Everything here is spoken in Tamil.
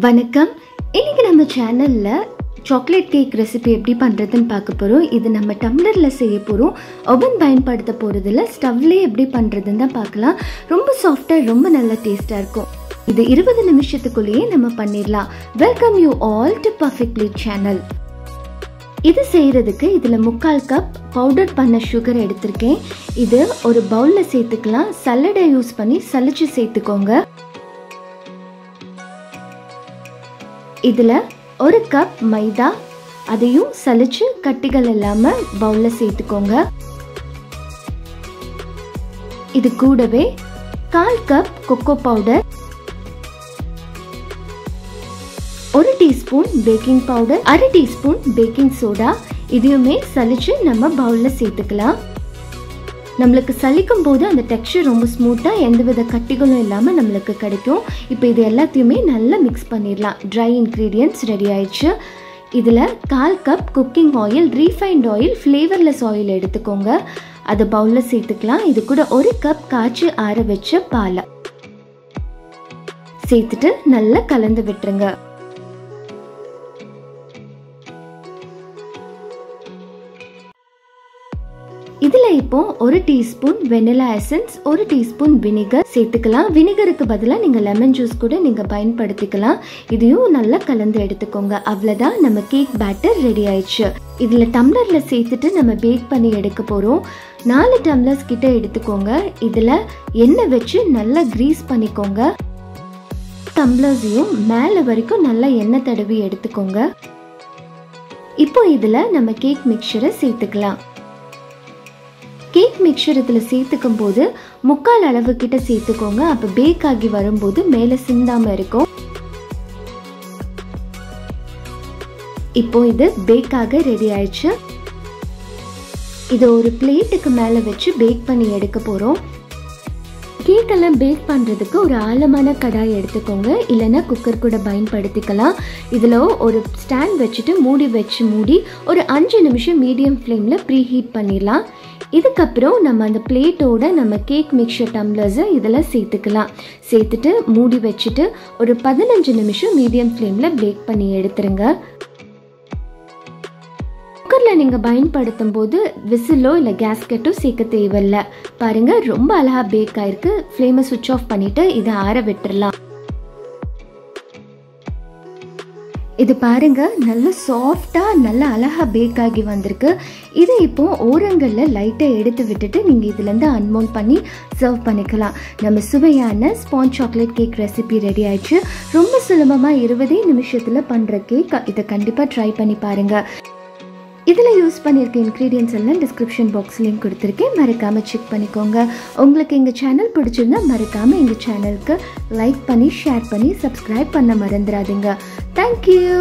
வணக்கம். இன்னைக்கு நம்ம சேனல்ல சாக்லேட் கேக் ரெசிபி எப்படி பண்ணுறதுன்னு பார்க்க போகிறோம் இது நம்ம டம்ளரில் செய்ய போகிறோம் ஒவன் பயன்படுத்த போகிறதில்ல ஸ்டவ்லேயே எப்படி பண்ணுறதுன்னு தான் பார்க்கலாம். ரொம்ப சாஃப்டாக ரொம்ப நல்ல டேஸ்ட்டாக இருக்கும். இது இருபது நிமிஷத்துக்குள்ளேயே நம்ம பண்ணிடலாம். Welcome you all to perfect plate channel இது செய்கிறதுக்கு இதில் முக்கால் கப் பவுடர் பண்ண சுகர் எடுத்திருக்கேன். இது ஒரு பவுலில் சேர்த்துக்கலாம். சல்லடை யூஸ் பண்ணி சலிச்சு சேர்த்துக்கோங்க. இதில் ஒரு கப் மைதா அதையும் சலிச்சு கட்டிகள் இல்லாமல் பவுலில் சேர்த்துக்கோங்க. இது கூடவே கால் கப் கொக்கோ பவுடர் ஒரு டீஸ்பூன் பேக்கிங் பவுடர் அரை டீஸ்பூன் பேக்கிங் சோடா இதையுமே சலிச்சு நம்ம பவுலில் சேர்த்துக்கலாம். நம்மளுக்கு சலிக்கும் போது அந்த டெக்ஸ்சர் ரொம்ப ஸ்மூத்தாக எந்தவித கட்டிகளும் இல்லாமல் நம்மளுக்கு கிடைக்கும். இப்போ இது எல்லாத்தையுமே நல்லா மிக்ஸ் பண்ணிடலாம். ட்ரை இன்க்ரீடியன்ட்ஸ் ரெடி ஆயிடுச்சு. இதில் கால் cup cooking oil refined oil flavourless oil எடுத்துக்கோங்க. அதை பவுலில் சேர்த்துக்கலாம். இது கூட ஒரு கப் காய்ச்சி ஆற வச்ச பாலை. சேர்த்துட்டு நல்லா கலந்து விட்டுருங்க. இதில் இப்போ ஒரு டீஸ்பூன் வெனிலா எசன்ஸ் ஒரு டீஸ்பூன் வினிகர் சேர்த்துக்கலாம். வினிகருக்கு பதிலாக நீங்கள் லெமன் ஜூஸ் கூட நீங்கள் பயன்படுத்திக்கலாம். இதையும் நல்லா கலந்து எடுத்துக்கோங்க. அவ்வளோதான் நம்ம கேக் பேட்டர் ரெடி ஆயிடுச்சு. இதில் டம்ளரில் சேர்த்துட்டு நம்ம பேக் பண்ணி எடுக்க போகிறோம் நாலு டம்ளர்ஸ் கிட்ட எடுத்துக்கோங்க. இதில் எண்ணெய் வச்சு நல்லா க்ரீஸ் பண்ணிக்கோங்க. டம்ளர்ஸையும் மேலே வரைக்கும் நல்லா எண்ணெய் தடவி எடுத்துக்கோங்க. இப்போ இதில் நம்ம கேக் மிக்சரை சேர்த்துக்கலாம். கேக் மிக்சர் இதில் சேர்த்துக்கும் போது முக்கால் அளவு கிட்ட சேர்த்துக்கோங்க. அப்போ பேக் ஆகி வரும்போது மேலே சிந்தாமல் இருக்கும். இப்போ இது பேக்காக ரெடி ஆயிடுச்சு. இதை ஒரு பிளேட்டுக்கு மேலே வச்சு பேக் பண்ணி எடுக்க போகிறோம் கேக்கெல்லாம் பேக் பண்ணுறதுக்கு ஒரு ஆழமான கடாய் எடுத்துக்கோங்க. இல்லைன்னா குக்கர் கூட பயன்படுத்திக்கலாம். இதில் ஒரு ஸ்டாண்ட் வச்சுட்டு மூடி வச்சு மூடி ஒரு அஞ்சு நிமிஷம் மீடியம் ஃப்ளேமில் ப்ரீ ஹீட் பண்ணிடலாம். இதுக்கப்புறம் நம்ம அந்த பிளேட்டோட நம்ம கேக் மிக்சர் டம்ளர்ஸை இதில் சேர்த்துக்கலாம். சேர்த்துட்டு மூடி வச்சுட்டு ஒரு பதினஞ்சு நிமிஷம் மீடியம் ஃப்ளேமில் பேக் பண்ணி எடுத்துருங்க. குக்கரில் நீங்கள் பயன்படுத்தும் போது விசிலோ இல்லை கேஸ்கெட்டோ சேர்க்க தேவையில்ல. பாருங்கள் ரொம்ப அழகாக பேக் ஆயிருக்கு. ஃப்ளேமை சுவிட்ச் ஆஃப் பண்ணிவிட்டு இதை ஆற விட்டுறலாம். இது பாருங்க நல்ல சாஃப்டாக நல்ல அழகாக பேக் ஆகி வந்திருக்கு. இதை இப்போ ஓரங்களில் லைட்டாக எடுத்து விட்டுட்டு நீங்கள் இதுலேருந்து அன்மோல் பண்ணி சர்வ் பண்ணிக்கலாம். நம்ம சுவையான sponge chocolate cake recipe ready ஆயிடுச்சு. ரொம்ப சுலபமாக இருபதே நிமிஷத்தில் பண்ணுற கேக் இதை கண்டிப்பாக ட்ரை பண்ணி பாருங்கள் இதில் யூஸ் பண்ணியிருக்க இன்க்ரீடியன்ஸ் எல்லாம் டிஸ்கிரிப்ஷன் பாக்ஸ்லேயும் கொடுத்துருக்கேன். மறக்காமல் செக் பண்ணிக்கோங்க. உங்களுக்கு எங்கள் சேனல் பிடிச்சிருந்தா மறக்காமல் எங்கள் சேனலுக்கு லைக் பண்ணி ஷேர் பண்ணி சப்ஸ்கிரைப் பண்ண மறந்துடாதீங்க. தேங்க்யூ